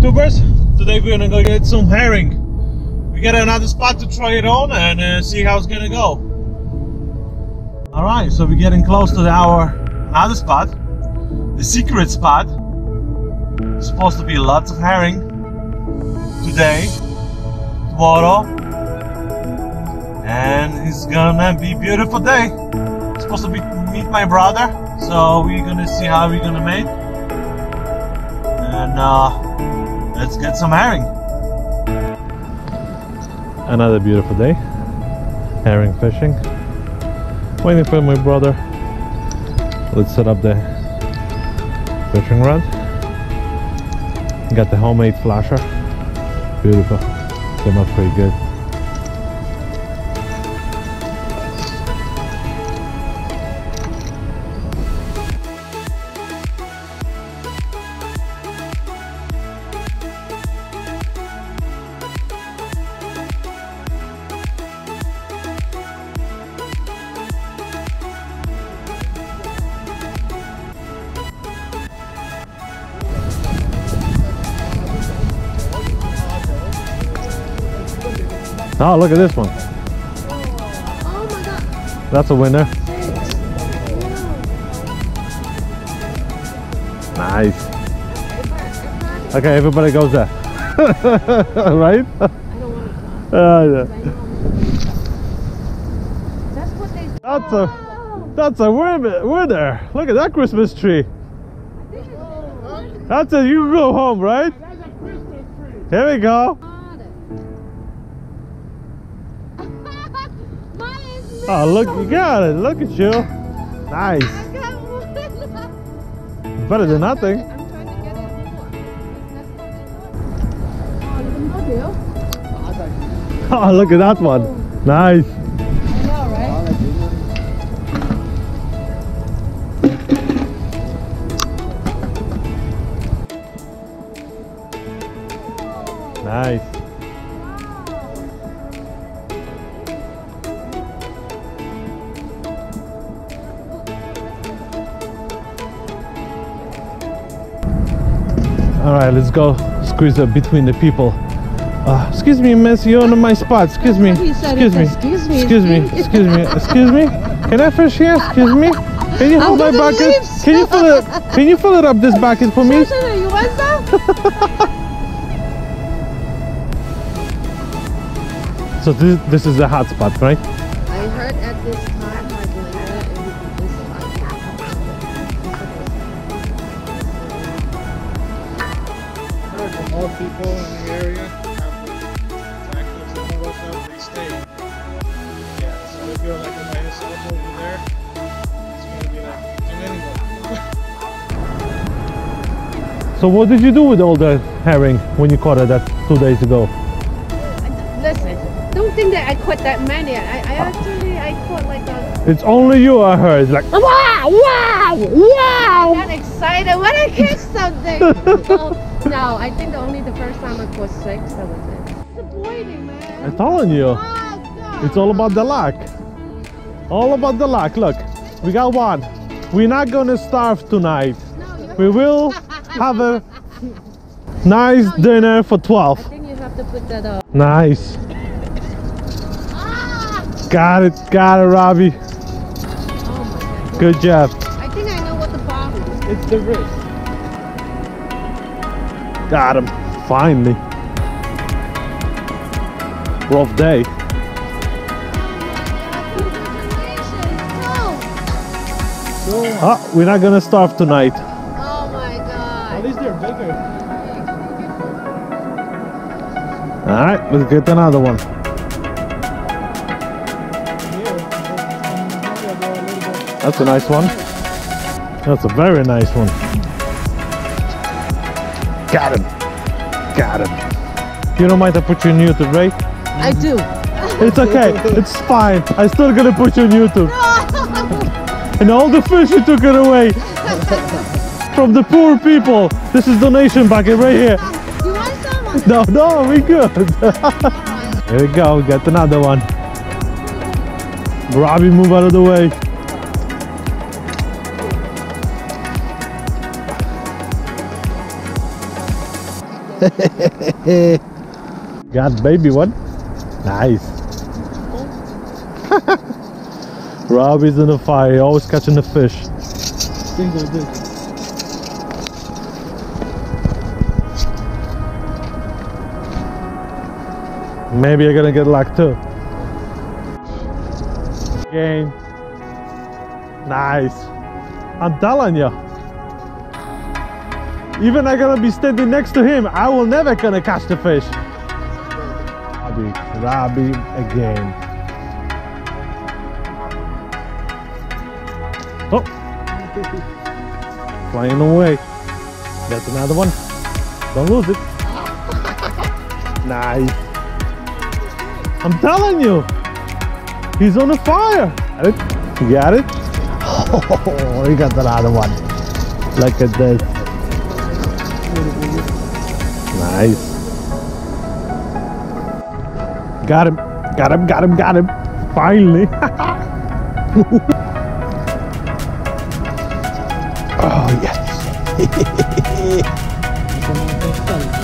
YouTubers? Today we're gonna go get some herring. We got another spot to try it on and uh, see how it's gonna go. Alright, so we're getting close to our another spot. The secret spot. It's supposed to be lots of herring today, tomorrow, and it's gonna be beautiful day. It's supposed to be meet my brother, so we're gonna see how we're gonna make and uh, let's get some herring. Another beautiful day, herring fishing. Waiting for my brother. Let's set up the fishing rod. Got the homemade flasher. Beautiful. Came out pretty good. Oh, look at this one. Oh my god. That's a winner. Nice. Okay, everybody goes there. right? Ah, yeah. That's a that's a winner. winner. Look at that Christmas tree. That's a You go home, right? Here we go. Oh, look, you got it. Look at you. Nice. I got one. Better than nothing. I'm trying to get it more. That's what they thought. Oh, look at Oh, look at that one. Nice. I know, right? Nice. All right, let's go squeeze up between the people. Uh, excuse me, miss, you're on my spot. Excuse me. Excuse me. excuse me, Excuse me. excuse me. Excuse me. Can I fish here? Excuse me. Can you hold my bucket? leave, Can you fill it? Can you fill it up this bucket for me? You want some? So this this is the hot spot, right? More people in the area have actually some of us have they stay. Yeah, so they feel like if I hit over there, it's gonna be like too many So what did you do with all the herring when you caught it that two days ago? Listen, don't think that I caught that many. I, I actually, I caught like a It's only you I heard. It's like wow, wow, wow. that excited when I catch something. oh, no, I think only the first time I was six, that was it. Disappointing, man. I'm telling you, Oh, it's all about the luck. All about the luck. Look, we got one. We're not gonna starve tonight. No, We will have a nice No, dinner for 12. I think you have to put that up. Nice. Ah! Got it, got it, Robbie. Oh my God. Good job. I think I know what the problem is. It's the wrist. Got him. Finally. Rough day. Congratulations. Oh, we're not gonna starve tonight. Oh my At least they're bigger. All right, let's get another one. Here, they're a little bit That's a nice one. That's a very nice one. Got him. Got him. You don't mind I put you on YouTube, right? I do. It's okay. It's fine. I still gonna put you on YouTube. And all the fish you took it away from the poor people. This is donation bucket right here. You want some? No, no, we good. Here we go. Get another one. Robbie, move out of the way. Got baby one. Nice. Rob is in the fire, always catching the fish. Single. Maybe you're gonna get luck too. Game. Nice. I'm telling you. Even I gotta be standing next to him, I will never gonna catch the fish. Robbie, Robbie again. Oh, flying away. That's another one. Don't lose it. Nice. I'm telling you, he's on the fire. Got it? You got it? Oh, he got another one. Look at this. Nice. Got him. Got him. Got him. Got him. Finally. oh yes.